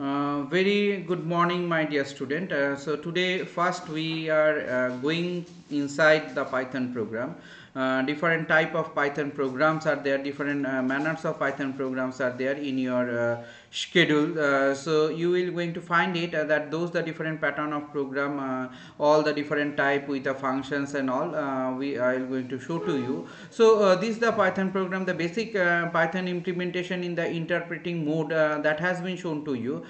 Uh, very good morning my dear student. Uh, so today first we are uh, going inside the python program uh, different type of python programs are there. Different uh, manners of python programs are there in your uh, schedule. Uh, so you will going to find it uh, that those the different pattern of program all the different type with the functions and all we I going to show to you. So this is the python program the basic python implementation in the interpreting mode that has been shown to you.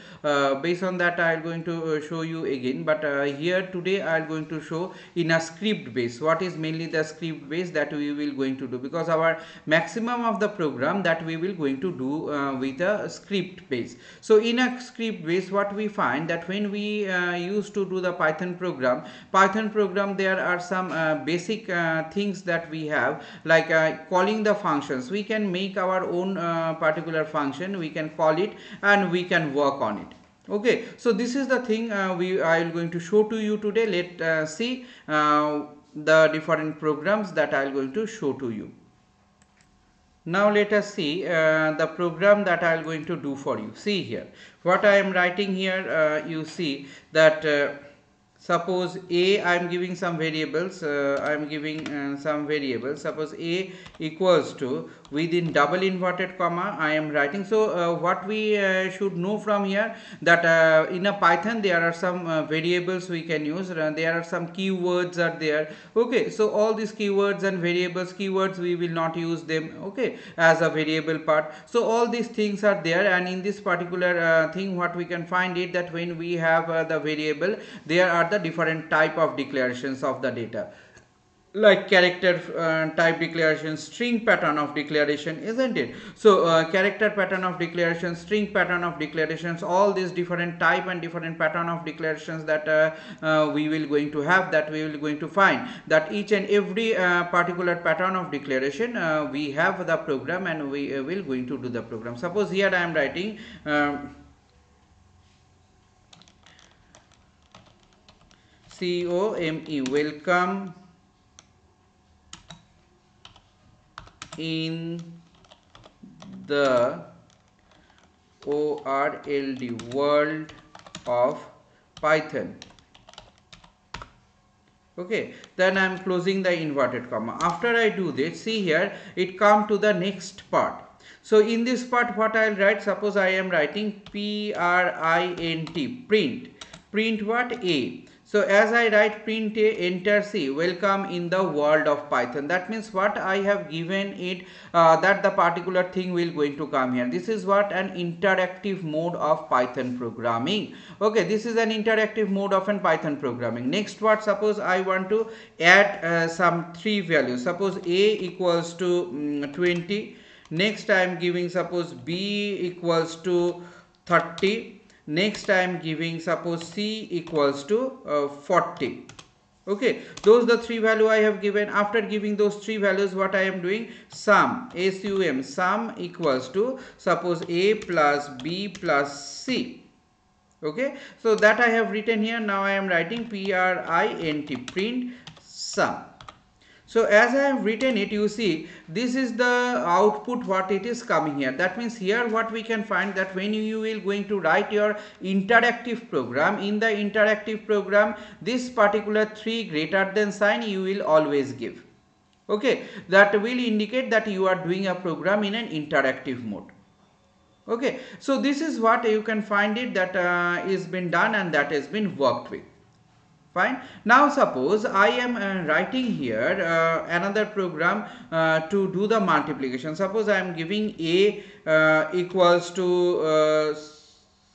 Based on that I am going to show you again. But here today I am going to show in a script base. What is mainly the script base that we will going to do because our maximum of the program that we will going to do uh, with a script base. So in a script base what we find that when we uh, used to do the python program python program there are some uh, basic uh, things that we have like uh, calling the functions. We can make our own uh, particular function we can call it and we can work on it. Okay so this is the thing uh, we i am going to show to you today. Let uh, see uh, the different programs that i am going to show to you now let us see uh, the program that I am going to do for you. See here, what I am writing here, uh, you see that uh, suppose a I am giving some variables, uh, I am giving uh, some variables, suppose a equals to within double inverted comma I am writing. So uh, what we uh, should know from here that uh, in a Python there are some variables we can use, there are some keywords are there. Okay, so all these keywords and variables, keywords we will not use them. Okay, as a variable part. So all these things are there, and in this particular thing, what we can find it that when we have the variable, there are the different type of declarations of the data. Like character uh, type declaration string pattern of declaration isn't it? So uh, character pattern of declaration string pattern of declarations all these different type and different pattern of declarations that uh, uh we will going to have that we will going to find. That each and every uh, particular pattern of declaration uh, we have the program and we will going to do the program. Suppose here i am writing um, C O M E welcome. In the ORLD world of Python. Okay then I am closing the inverted comma. After I do this see here it come to the next part. So in this part what I will write suppose I am writing P R I N T print. Print what? A so as I write print a enter C welcome in the world of Python. That means what I have given it uh, that the particular thing will going to come here. This is what an interactive mode of Python programming. Okay this is an interactive mode of an Python programming. Next what suppose I want to add uh, some three values. Suppose A equals to um, 20 next I am giving suppose B equals to 30 next I am giving suppose C equals to uh, 40 okay those the three value I have given. After giving those three values what I am doing? Sum sum sum equals to suppose A plus B plus C. Okay so that I have written here. Now I am writing print print sum so as I have written it, you see, this is the output what it is coming here. That means here what we can find that when you will going to write your interactive program, in the interactive program, this particular 3 greater than sign you will always give. Okay, that will indicate that you are doing a program in an interactive mode okay so this is what you can find it that uh, is been done and that has been worked with fine. Now suppose I am uh, writing here uh, another program uh, to do the multiplication. Suppose I am giving a uh, equals to uh,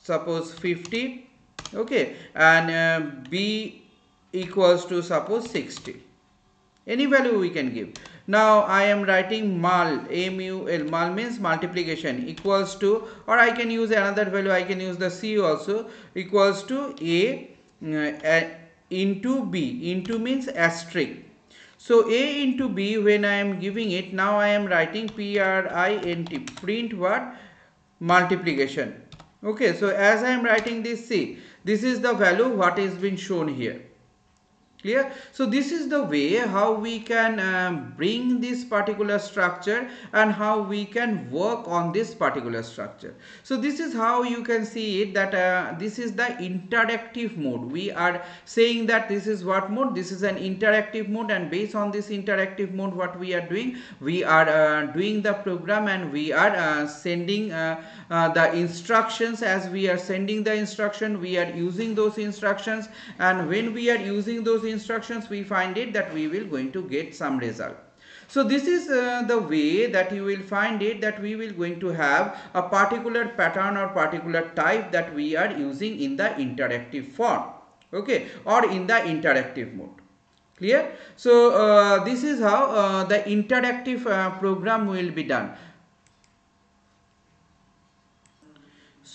suppose 50 okay. And uh, b equals to suppose 60 any value we can give. Now I am writing mul mul means multiplication equals to or I can use another value. I can use the c also equals to a into B. Into means asterisk. So A into B when I am giving it now I am writing print print what multiplication. Okay so as I am writing this C this is the value what is been shown here. Clear? So this is the way how we can um, bring this particular structure and how we can work on this particular structure. So this is how you can see it that uh, this is the interactive mode. We are saying that this is what mode? This is an interactive mode and based on this interactive mode what we are doing? We are uh, doing the program and we are uh, sending uh, uh, the instructions. As we are sending the instruction we are using those instructions and when we are using those instructions we find it that we will going to get some result. So this is uh, the way that you will find it that we will going to have a particular pattern or particular type that we are using in the interactive form okay or in the interactive mode. Clear? So uh, this is how uh, the interactive uh, program will be done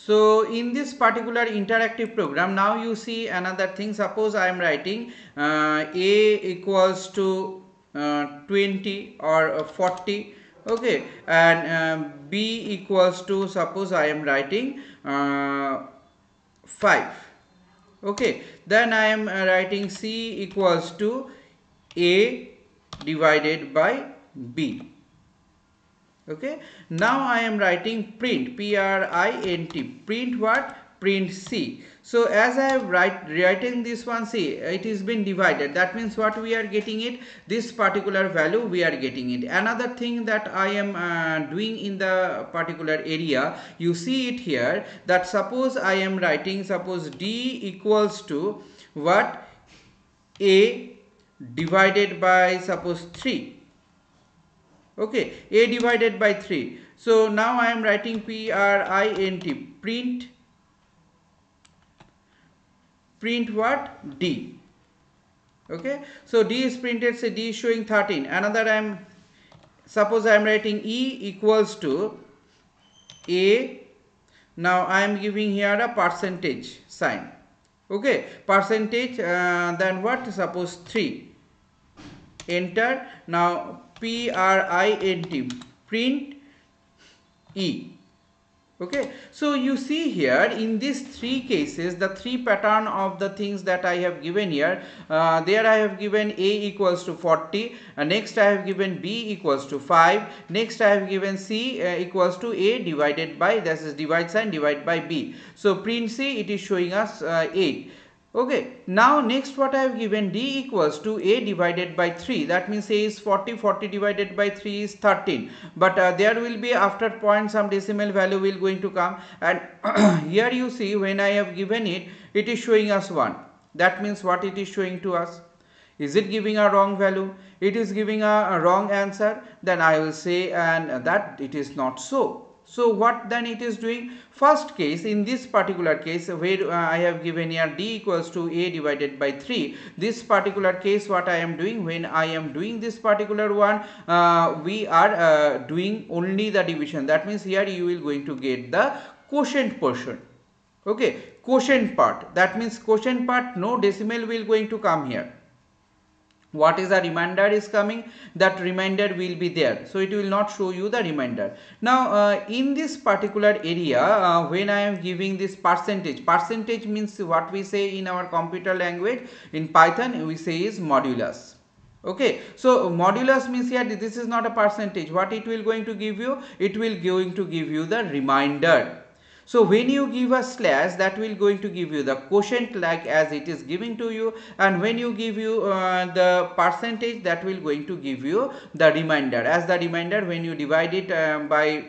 So in this particular interactive program now you see another thing. Suppose I am writing uh, A equals to uh, 20 or uh, 40 okay? And um, B equals to suppose I am writing uh, 5 okay? Then I am uh, writing C equals to A divided by B okay? Now i am writing print p r i n t print what? Print c. So as i have write writing this one see it is been divided. That means what we are getting it? This particular value we are getting it. Another thing that i am uh, doing in the particular area you see it here that suppose i am writing suppose d equals to what? A divided by suppose 3 okay a divided by 3 so now i am writing p r i n t. Print. Print what? D. Okay so d is printed say d is showing 13 another i am suppose i am writing e equals to a. Now i am giving here a percentage sign. Okay percentage uh, then what? Suppose 3 enter. Now P R I N T print E. Okay? So you see here in these three cases the three pattern of the things that i have given here uh, there i have given a equals to 40 uh, next i have given b equals to 5 next i have given c uh, equals to a divided by this is divide sign divide by b. So print c it is showing us uh, 8 Okay, now next what I have given d equals to a divided by 3 that means a is 40 40 divided by 3 is 13 but uh, there will be after point some decimal value will going to come. And here you see when I have given it it is showing us 1 that means what it is showing to us? Is it giving a wrong value? It is giving a, a wrong answer? Then I will say and that it is not so so what then it is doing? First case in this particular case where uh, I have given here d equals to a divided by 3. This particular case what I am doing when I am doing this particular one uh, we are uh, doing only the division that means here you will going to get the quotient portion okay quotient part that means quotient part no decimal will going to come here what is the remainder is coming that remainder will be there. So it will not show you the remainder now uh, in this particular area uh, when i am giving this percentage percentage means what we say in our computer language in python we say is modulus. Okay so modulus means here this is not a percentage. What it will going to give you? It will going to give you the remainder so when you give a slash that will going to give you the quotient like as it is giving to you. And when you give you uh, the percentage that will going to give you the remainder as the remainder when you divide it um, by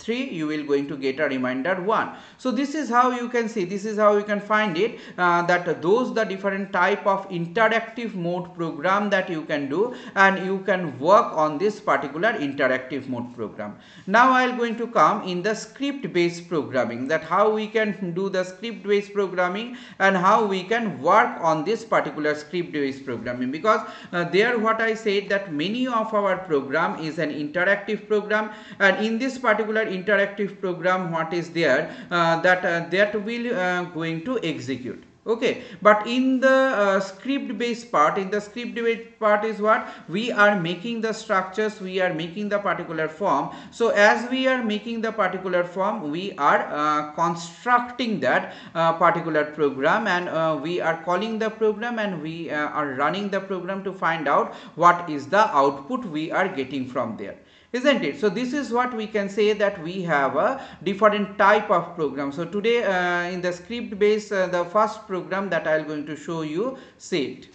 3 you will going to get a remainder 1 so this is how you can see this is how you can find it uh, that those the different type of interactive mode program that you can do and you can work on this particular interactive mode program. Now i am going to come in the script based programming that how we can do the script based programming and how we can work on this particular script based programming. Because uh, there what i said that many of our program is an interactive program and in this particular interactive program what is there uh, that uh, that will uh, going to execute. Okay. But in the uh, script based part in the script based part is what? We are making the structures we are making the particular form. So as we are making the particular form we are uh, constructing that uh, particular program and we are calling the program and we are running the program to find out what is the output we are getting from there isn't it? So this is what we can say that we have a different type of program. So today uh, in the script base uh, the first program that i am going to show you set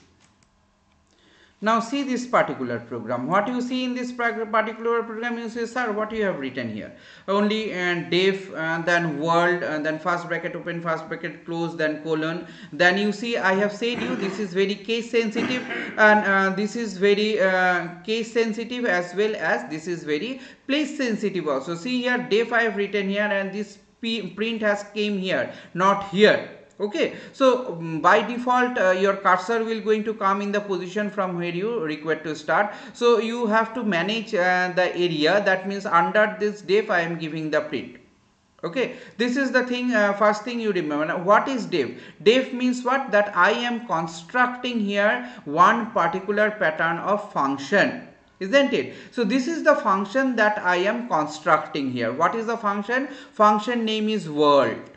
now see this particular program. What you see in this particular program you say sir what you have written here. Only uh, def uh, then world and then first bracket open first bracket close then colon. Then you see I have said you this is very case sensitive and uh, this is very uh, case sensitive as well as this is very place sensitive also. See here def I have written here and this print has came here not here okay so um, by default uh, your cursor will going to come in the position from where you require to start. So you have to manage uh, the area. That means under this def i am giving the print. Okay this is the thing uh, first thing you remember. Now, what is def def means what? That i am constructing here one particular pattern of function isn't it? So this is the function that i am constructing here. What is the function? Function name is world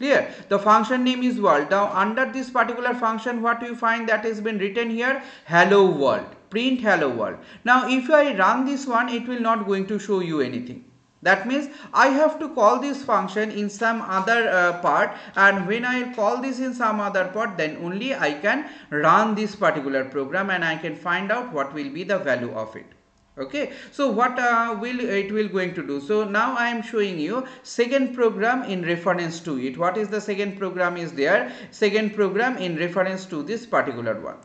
clear. The function name is world. Now under this particular function what you find that has been written here? Hello world. Print hello world. Now if i run this one it will not going to show you anything. That means I have to call this function in some other uh, part and when I call this in some other part then only I can run this particular program and I can find out what will be the value of it okay so what uh, will it will going to do? So now i am showing you second program in reference to it. What is the second program is there? Second program in reference to this particular one.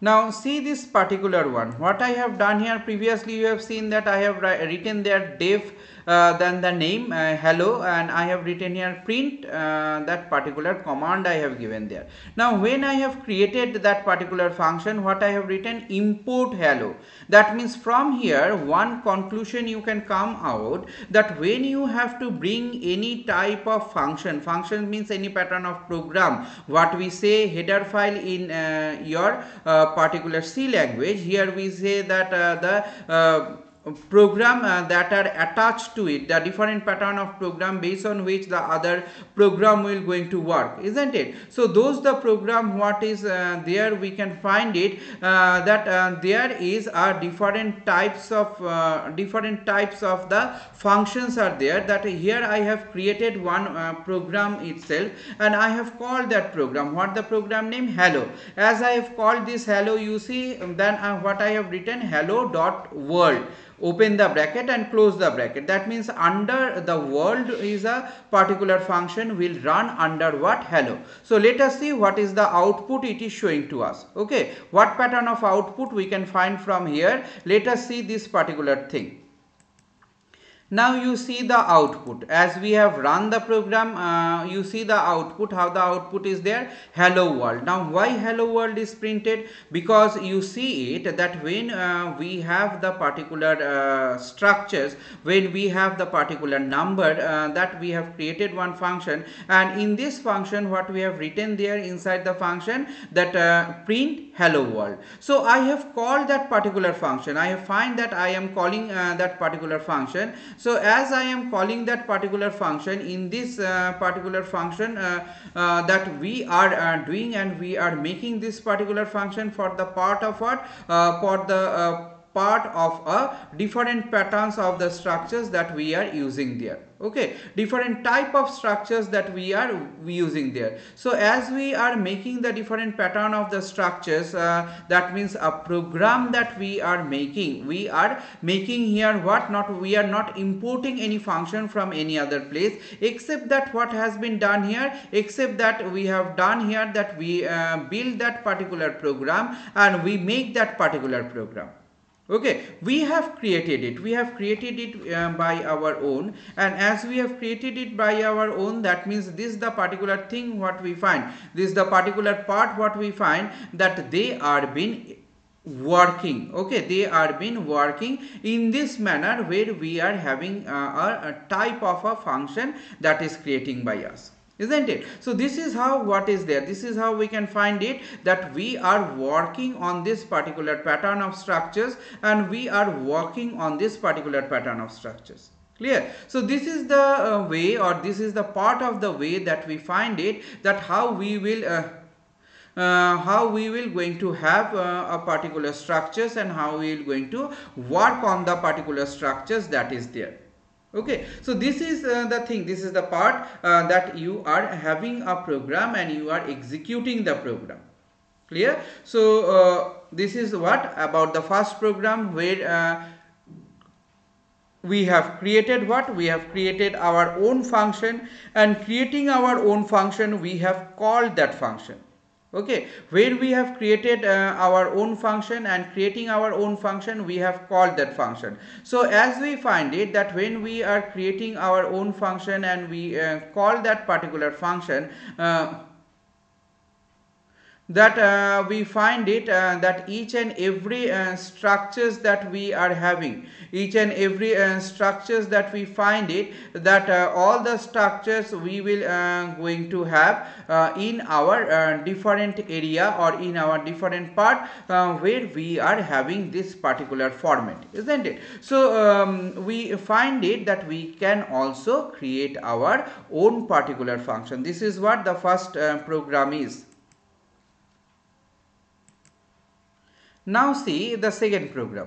Now see this particular one. What i have done here previously you have seen that i have written there def then the name uh, hello and I have written here print uh, that particular command I have given there. Now when I have created that particular function what I have written import hello that means from here one conclusion you can come out that when you have to bring any type of function function means any pattern of program what we say header file in uh, your uh, particular C language here we say that uh, the program uh, that are attached to it the different pattern of program based on which the other program will going to work isn't it? So those the program what is uh, there we can find it uh, that uh, there is a different types of uh, different types of the functions are there that here i have created one uh, program itself and i have called that program. What the program name? Hello. As i have called this hello you see then what i have written? Hello dot world open the bracket and close the bracket. That means under the world is a particular function will run under what? Hello. So let us see what is the output it is showing to us. Okay. What pattern of output we can find from here? Let us see this particular thing now you see the output. As we have run the program uh, you see the output how the output is there? Hello world. Now why hello world is printed? Because you see it that when uh, we have the particular uh, structures when we have the particular number uh, that we have created one function and in this function what we have written there inside the function that uh, print hello world. So i have called that particular function. I have find that i am calling uh, that particular function. So as I am calling that particular function in this uh, particular function uh, uh, that we are uh, doing and we are making this particular function for the part of what? For the part of a different patterns of the structures that we are using there. Okay? Different type of structures that we are using there. So as we are making the different pattern of the structures uh, that means a program that we are making we are making here what? Not we are not importing any function from any other place except that what has been done here except that we have done here that we uh, build that particular program and we make that particular program okay we have created it. We have created it uh, by our own. And as we have created it by our own that means this is the particular thing what we find. This is the particular part what we find that they are been working. Okay they are been working in this manner where we are having uh, a, a type of a function that is creating by us isn't it? So this is how what is there? This is how we can find it that we are working on this particular pattern of structures and we are working on this particular pattern of structures. Clear? So this is the uh, way or this is the part of the way that we find it that how we will uh, uh, how we will going to have uh, a particular structures and how we will going to work on the particular structures that is there okay so this is uh, the thing this is the part uh, that you are having a program and you are executing the program. Clear? So uh, this is what about the first program where uh, we have created what? We have created our own function and creating our own function we have called that function okay where we have created uh, our own function and creating our own function we have called that function. So as we find it that when we are creating our own function and we uh, call that particular function uh, that uh, we find it uh, that each and every uh, structures that we are having each and every uh, structures that we find it that uh, all the structures we will uh, going to have in our different area or in our different part where we are having this particular format isn't it? So um, we find it that we can also create our own particular function. This is what the first program is Now see the second program.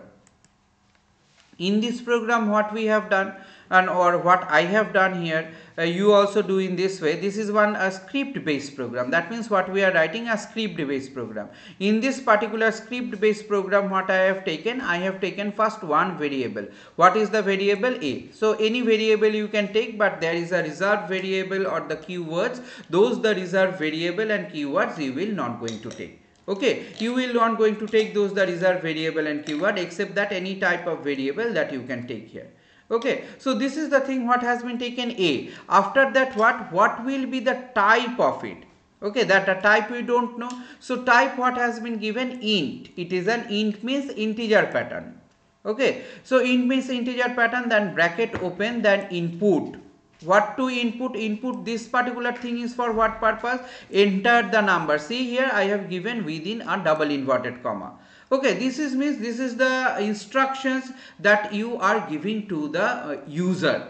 In this program what we have done and or what I have done here uh, you also do in this way. This is one a script based program. That means what we are writing a script based program. In this particular script based program what I have taken I have taken first one variable. What is the variable a? So any variable you can take but there is a reserved variable or the keywords. Those the reserved variable and keywords you will not going to take okay you will not going to take those the reserved variable and keyword except that any type of variable that you can take here. Okay so this is the thing what has been taken a. After that what what will be the type of it? Okay that a type we don't know. So type what has been given? Int. It is an int means integer pattern. Okay so int means integer pattern then bracket open then input what to input input this particular thing is for what purpose? Enter the number. See here i have given within a double inverted comma. Okay this is means this is the instructions that you are giving to the uh, user.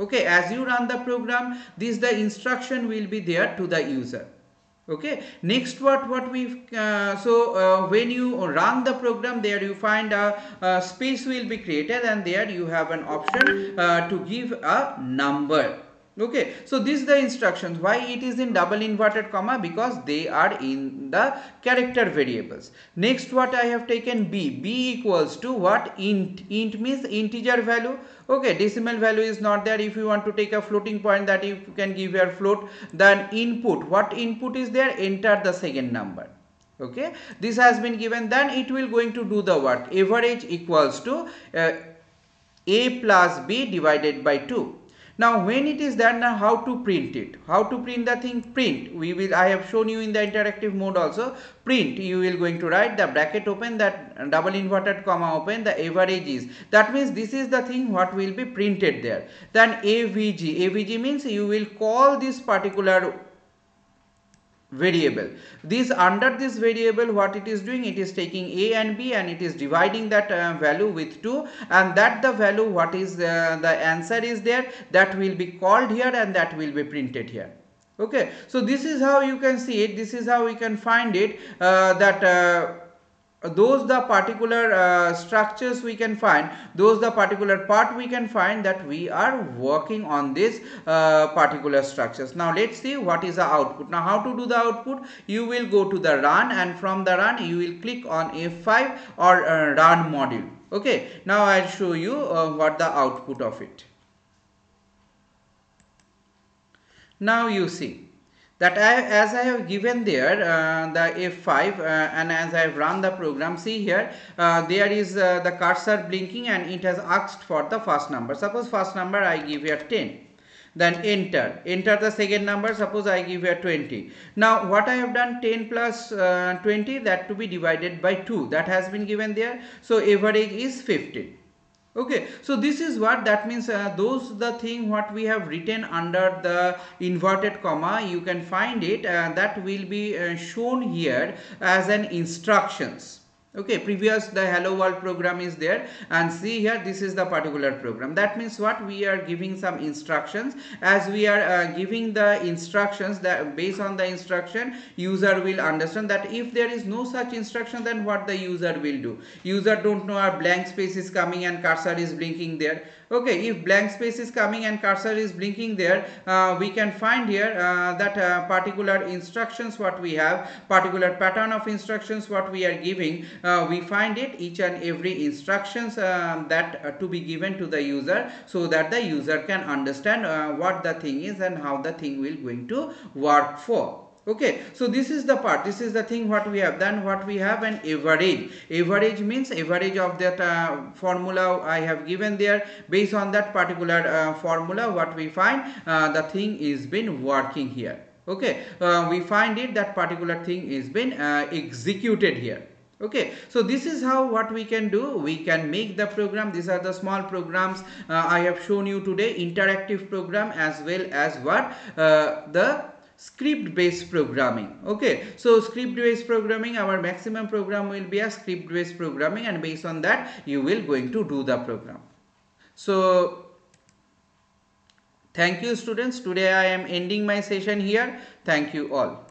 Okay as you run the program this the instruction will be there to the user okay next what what we uh, so uh, when you run the program there you find a, a, space will be created and there you have an option uh, to give a number okay so this is the instructions. Why it is in double inverted comma? Because they are in the character variables. Next what i have taken? B. B equals to what? Int int means integer value. Okay decimal value is not there. If you want to take a floating point that you can give your float then input. What input is there? Enter the second number. Okay this has been given. Then it will going to do the work. Average equals to uh, a plus b divided by 2 now when it is done now how to print it? How to print the thing? Print. We will I have shown you in the interactive mode also. Print you will going to write the bracket open that double inverted comma open the average is. That means this is the thing what will be printed there. Then AVG. AVG means you will call this particular variable. This under this variable what it is doing? It is taking a and b and it is dividing that uh, value with 2 and that the value what is uh, the answer is there that will be called here and that will be printed here. Okay. So this is how you can see it. This is how we can find it uh, that uh, those the particular uh, structures we can find those the particular part we can find that we are working on this uh, particular structures. Now let's see what is the output. Now how to do the output? You will go to the run and from the run you will click on f5 or uh, run module. Okay. Now i'll show you uh, what the output of it. Now you see that I, as I have given there uh, the F5 uh, and as I have run the program see here uh, there is uh, the cursor blinking and it has asked for the first number. Suppose first number I give here 10 then enter. Enter the second number suppose I give here 20 now what I have done 10 plus, uh, 20 that to be divided by 2 that has been given there. So average is 50 okay so this is what that means uh, those the thing what we have written under the inverted comma you can find it uh, that will be uh, shown here as an instructions okay previous the hello world program is there. And see here this is the particular program. That means what? We are giving some instructions. As we are uh, giving the instructions that based on the instruction user will understand that if there is no such instruction then what the user will do? User don't know a blank space is coming and cursor is blinking there. Okay if blank space is coming and cursor is blinking there uh, we can find here uh, that uh, particular instructions what we have particular pattern of instructions what we are giving uh, we find it each and every instructions uh, that uh, to be given to the user so that the user can understand what the thing is and how the thing will going to work for. Okay so this is the part. This is the thing what we have then what we have an average. Average means average of that uh, formula i have given there. Based on that particular uh, formula what we find uh, the thing is been working here. Okay uh, we find it that particular thing is been uh, executed here okay so this is how what we can do. We can make the program. These are the small programs uh, i have shown you today. Interactive program as well as what? The script based programming. Okay so script based programming our maximum program will be a script based programming and based on that you will going to do the program. So thank you students. Today i am ending my session here. Thank you all